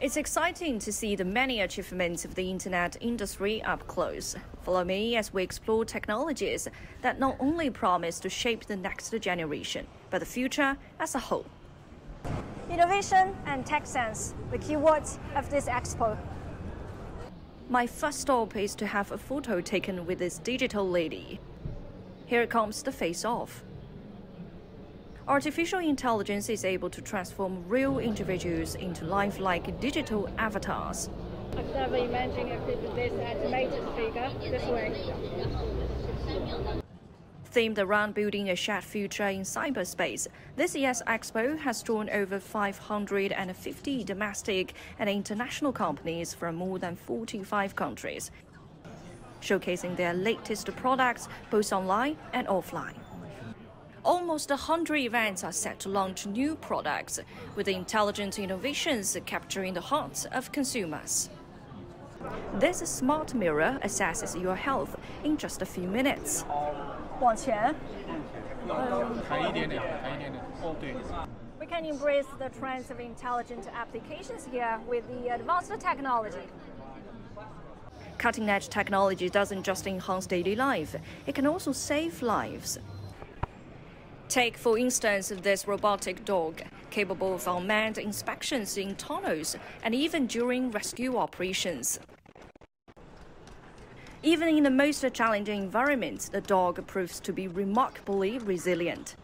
It's exciting to see the many achievements of the internet industry up close. Follow me as we explore technologies that not only promise to shape the next generation, but the future as a whole. Innovation and tech sense, the keywords of this expo. My first stop is to have a photo taken with this digital lady. Here comes the face off. Artificial intelligence is able to transform real individuals into lifelike digital avatars. I've never imagined this animated figure this way. Themed around building a shared future in cyberspace, this year's expo has drawn over 550 domestic and international companies from more than 45 countries, showcasing their latest products both online and offline Almost 100 events are set to launch new products, with intelligent innovations capturing the hearts of consumers. This smart mirror assesses your health in just a few minutes. 往前。抬一点点，抬一点点。哦，对。 We can embrace the trends of intelligent applications here with the advanced technology. Cutting edge technology doesn't just enhance daily life, it can also save lives. Take, for instance, this robotic dog, capable of unmanned inspections in tunnels and even during rescue operations. Even in the most challenging environments, the dog proves to be remarkably resilient.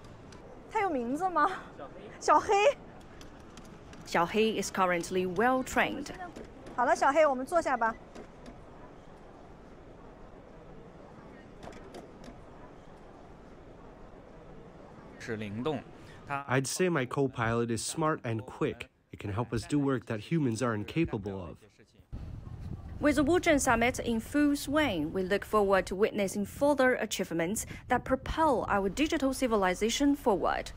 它有名字吗？小黑。 Xiaohei is currently well trained. 好了，小黑，我们坐下吧。 I'd say my co pilot is smart and quick. It can help us do work that humans are incapable of. With the Wuzhen Summit in full swing, we look forward to witnessing further achievements that propel our digital civilization forward.